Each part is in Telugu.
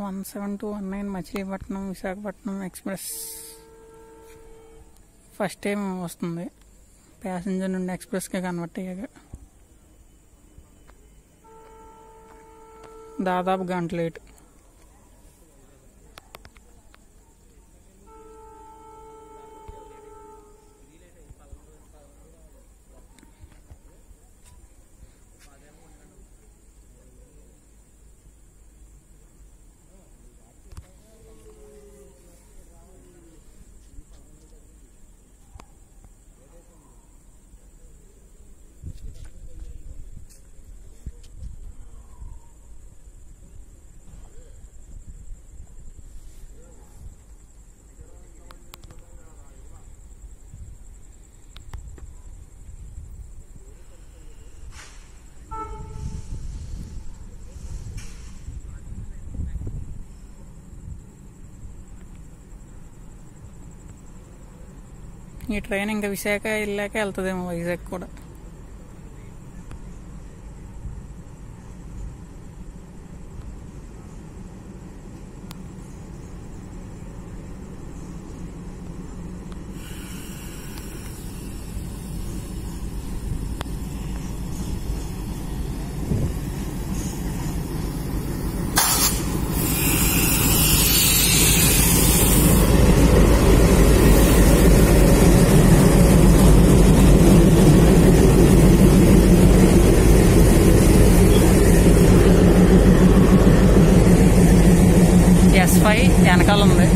One seven two one nine Machilipatnam Visakhapatnam express. First time వస్తుంది. ప్యాసింజర్ నుండి ఎక్స్ప్రెస్కి కన్వర్ట్ అయ్యాక. దాదాపు గంట లేట్. ఈ ట్రైన్ ఇంకా విశాఖ వెళ్ళాక వెళ్తుందేమో వైజాగ్ కూడా వెనకాల ఉంది.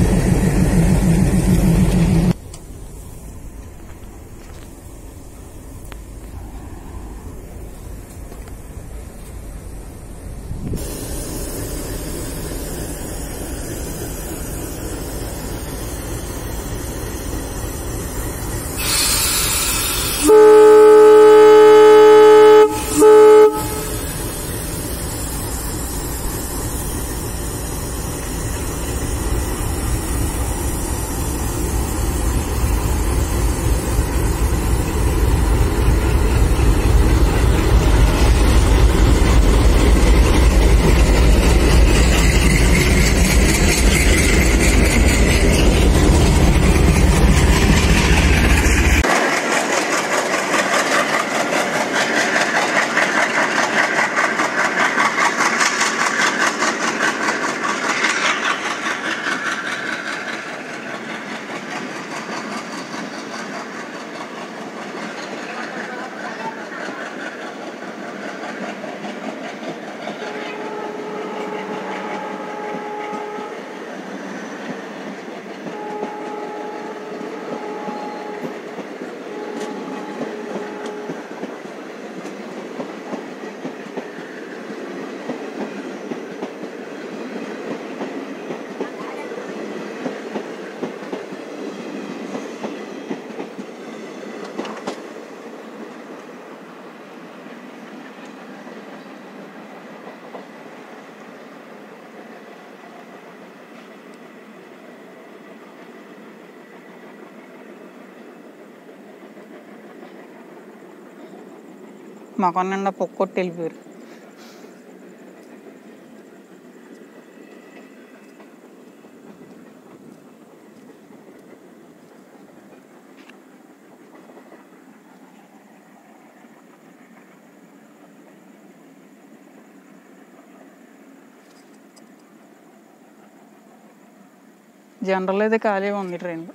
మొఖం నిండా పొక్కొట్టి వెళ్ళిపోయారు. జనరల్ అయితే ఖాళీగా ఉంది ట్రైన్లో